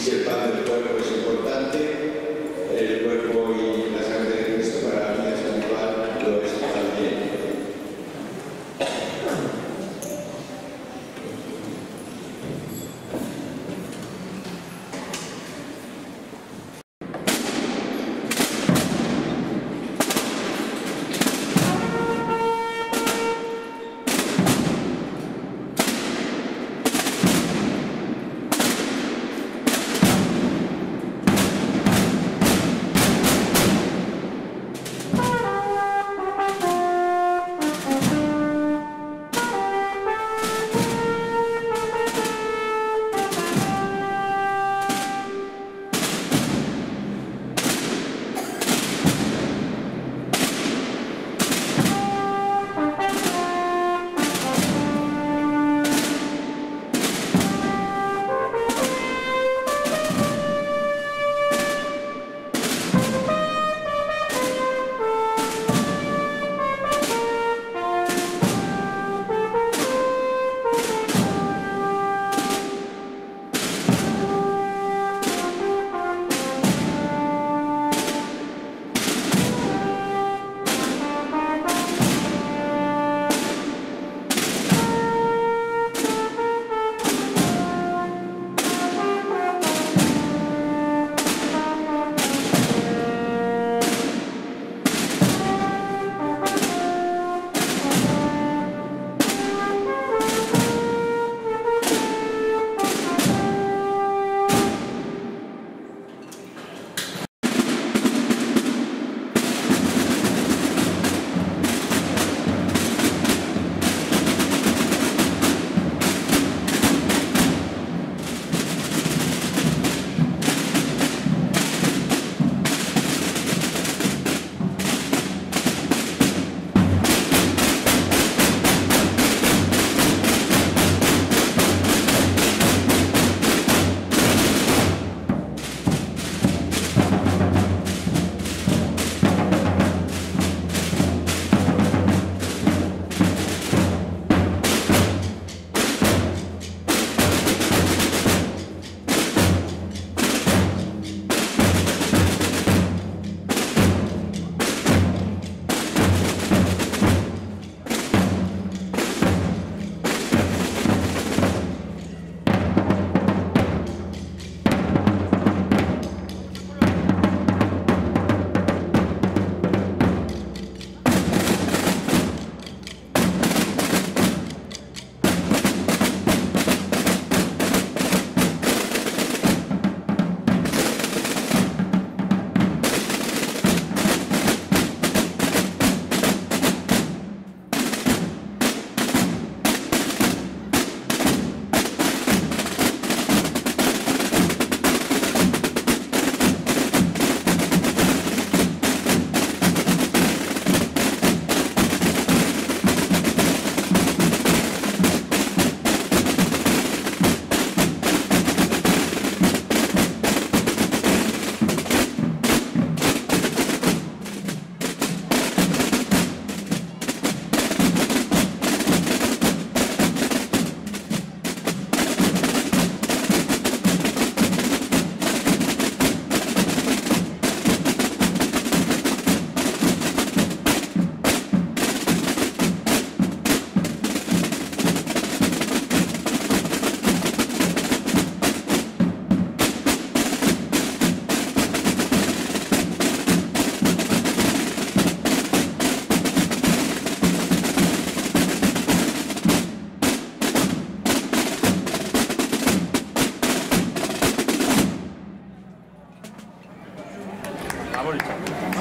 si el pan del cuerpo es importante, el cuerpo Morning.